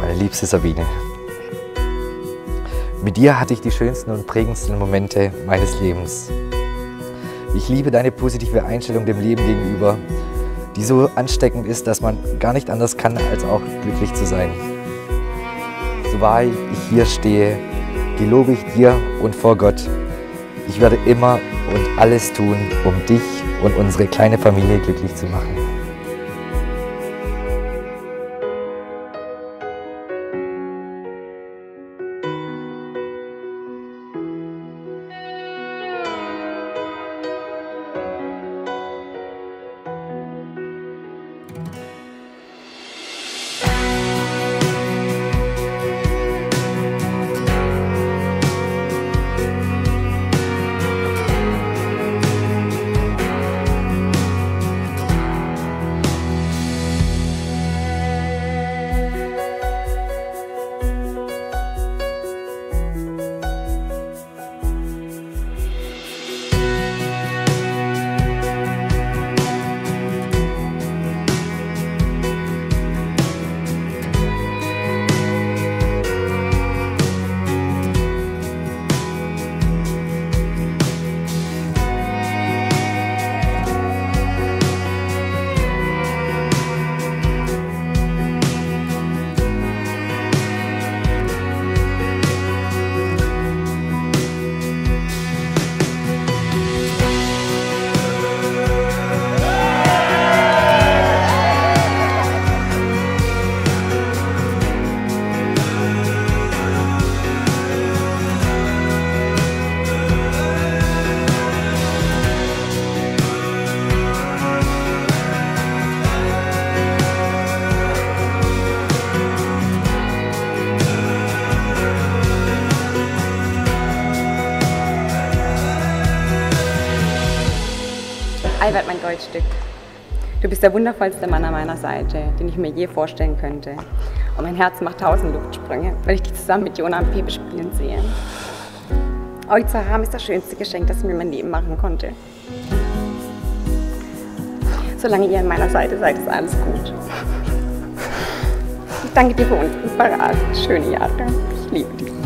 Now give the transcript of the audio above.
Meine liebste Sabine. Mit dir hatte ich die schönsten und prägendsten Momente meines Lebens. Ich liebe deine positive Einstellung dem Leben gegenüber, die so ansteckend ist, dass man gar nicht anders kann, als auch glücklich zu sein. So wahr ich hier stehe, gelobe ich dir und vor Gott, ich werde immer und alles tun, um dich und unsere kleine Familie glücklich zu machen. Albert, mein Goldstück. Du bist der wundervollste Mann an meiner Seite, den ich mir je vorstellen könnte. Und mein Herz macht tausend Luftsprünge, weil ich dich zusammen mit Jona und Pepe spielen sehe. Euch zu haben ist das schönste Geschenk, das mir mein Leben machen konnte. Solange ihr an meiner Seite seid, ist alles gut. Ich danke dir für war schöne Jahre. Ich liebe dich.